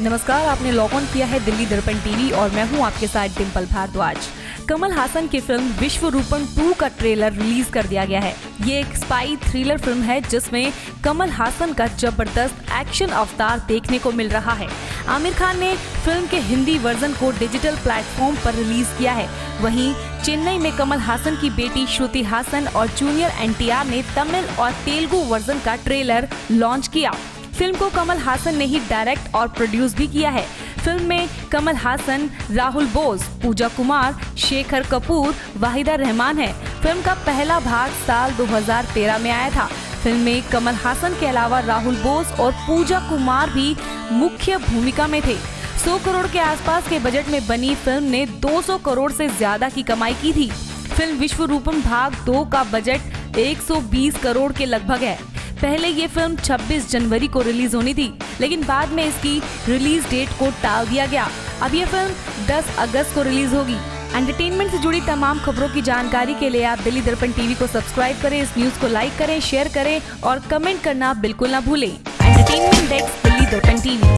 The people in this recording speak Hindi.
नमस्कार, आपने लॉग ऑन किया है दिल्ली दर्पण टीवी और मैं हूँ आपके साथ डिम्पल भारद्वाज। कमल हासन की फ़िल्म विश्व रूपम टू का ट्रेलर रिलीज़ कर दिया गया है। ये एक स्पाई थ्रिलर फ़िल्म है, जिसमें कमल हासन का ज़बरदस्त एक्शन अवतार देखने को मिल रहा है। आमिर खान ने फ़िल्म के हिंदी वर्जन को डिजिटल प्लेटफॉर्म पर रिलीज़ किया है। वहीं चेन्नई में कमल हासन की बेटी श्रुति हासन और जूनियर एनटीआर ने तमिल और तेलुगु वर्जन का ट्रेलर लॉन्च किया। फ़िल्म को कमल हासन ने ही डायरेक्ट और प्रोड्यूस भी किया है। फ़िल्म में कमल हासन, राहुल बोस, पूजा कुमार, शेखर कपूर, वाहिदा रहमान है। फ़िल्म का पहला भाग साल 2013 में आया था। फ़िल्म में कमल हासन के अलावा राहुल बोस और पूजा कुमार भी मुख्य भूमिका में थे। 100 करोड़ के आसपास के बजट में बनी फ़िल्म ने 200 करोड़ से ज़्यादा की कमाई की थी। फ़िल्म विश्व रूपम भाग दो का बजट 120 करोड़ के लगभग है। पहले ये फ़िल्म 26 जनवरी को रिलीज़ होनी थी, लेकिन बाद में इसकी रिलीज़ डेट को टाल दिया गया। अब ये फ़िल्म 10 अगस्त को रिलीज़ होगी। एंटरटेनमेंट से जुड़ी तमाम खबरों की जानकारी के लिए आप दिल्ली दर्पण टीवी को सब्सक्राइब करें, इस न्यूज़ को लाइक करें शेयर करें और कमेंट करना बिल्कुल ना भूलें। एंटरटेनमेंट डेस्क दिल्ली दर्पण टीवी